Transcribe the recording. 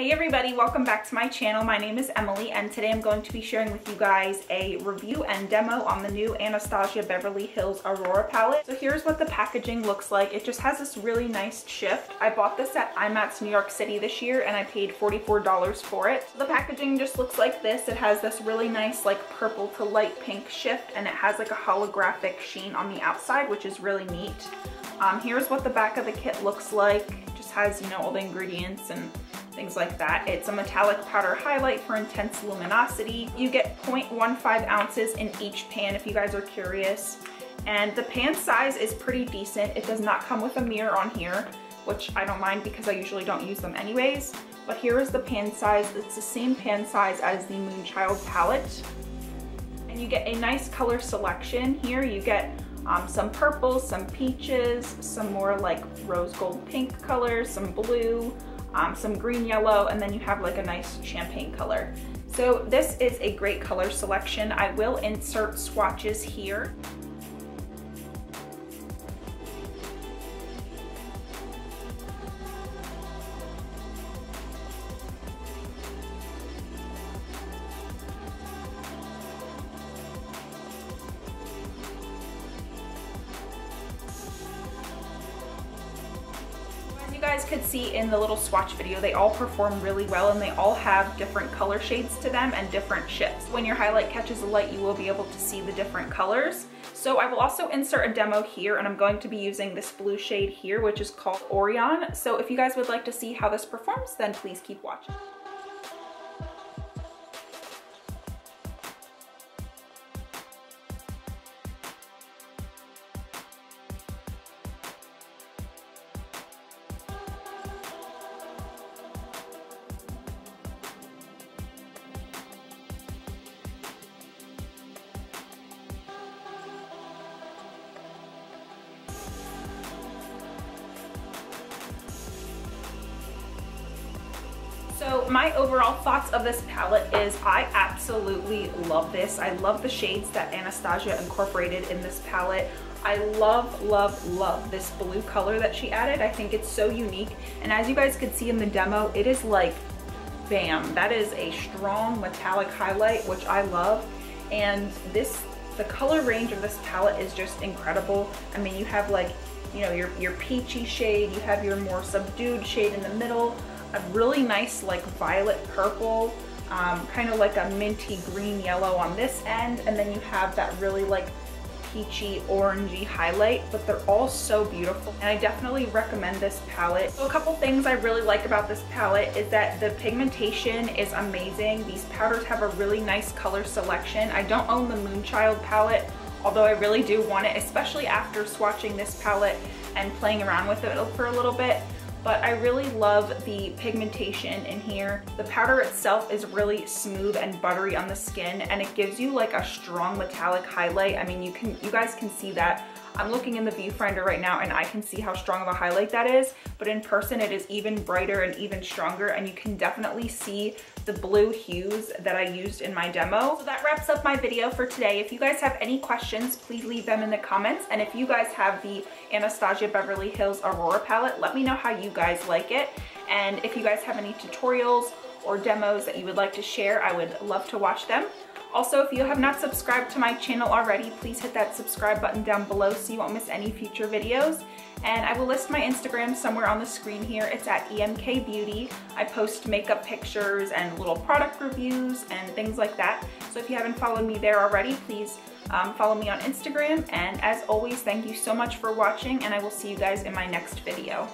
Hey everybody, welcome back to my channel. My name is Emily and today I'm going to be sharing with you guys a review and demo on the new Anastasia Beverly Hills Aurora palette. So here's what the packaging looks like. It just has this really nice shift. I bought this at IMATS New York City this year and I paid $44 for it. The packaging just looks like this. It has this really nice like purple to light pink shift and it has like a holographic sheen on the outside which is really neat. Um, here's what the back of the kit looks like. It just has, you know, all the ingredients and things like that. It's a metallic powder highlight for intense luminosity. You get 0.15 ounces in each pan if you guys are curious. And the pan size is pretty decent. It does not come with a mirror on here, which I don't mind because I usually don't use them anyways. But here is the pan size. It's the same pan size as the Moonchild palette. And you get a nice color selection here. You get um, some purples, some peaches, some more like rose gold pink colors, some blue, um, some green yellow, and then you have like a nice champagne color. So this is a great color selection. I will insert swatches here. You guys could see in the little swatch video, they all perform really well and they all have different color shades to them and different shifts. When your highlight catches the light, you will be able to see the different colors. So I will also insert a demo here and I'm going to be using this blue shade here, which is called Orion. So if you guys would like to see how this performs, then please keep watching. My overall thoughts of this palette is I absolutely love this. I love the shades that Anastasia incorporated in this palette. I love, love, love this blue color that she added. I think it's so unique. And as you guys could see in the demo, it is like, bam, that is a strong metallic highlight, which I love. And this, the color range of this palette is just incredible. I mean, you have like, you know, your, your peachy shade, you have your more subdued shade in the middle, a really nice like violet purple, um, kind of like a minty green yellow on this end, and then you have that really like peachy orangey highlight, but they're all so beautiful. And I definitely recommend this palette. So a couple things I really like about this palette is that the pigmentation is amazing. These powders have a really nice color selection. I don't own the Moonchild palette, although I really do want it, especially after swatching this palette and playing around with it for a little bit but I really love the pigmentation in here. The powder itself is really smooth and buttery on the skin and it gives you like a strong metallic highlight. I mean, you can, you guys can see that I'm looking in the viewfinder right now and I can see how strong of a highlight that is, but in person it is even brighter and even stronger and you can definitely see the blue hues that I used in my demo. So that wraps up my video for today. If you guys have any questions, please leave them in the comments. And if you guys have the Anastasia Beverly Hills Aurora palette, let me know how you guys like it. And if you guys have any tutorials or demos that you would like to share, I would love to watch them. Also, if you have not subscribed to my channel already, please hit that subscribe button down below so you won't miss any future videos. And I will list my Instagram somewhere on the screen here. It's at EMK Beauty. I post makeup pictures and little product reviews and things like that. So if you haven't followed me there already, please um, follow me on Instagram. And as always, thank you so much for watching and I will see you guys in my next video.